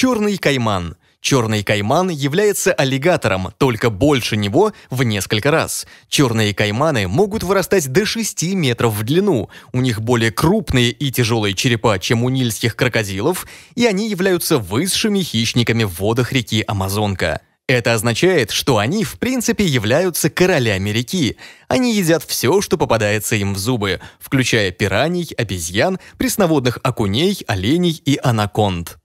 Черный кайман. Черный кайман является аллигатором, только больше него в несколько раз. Черные кайманы могут вырастать до 6 метров в длину. У них более крупные и тяжелые черепа, чем у нильских крокодилов, и они являются высшими хищниками в водах реки Амазонка. Это означает, что они в принципе являются королями реки. Они едят все, что попадается им в зубы, включая пираний, обезьян, пресноводных окуней, оленей и анаконд.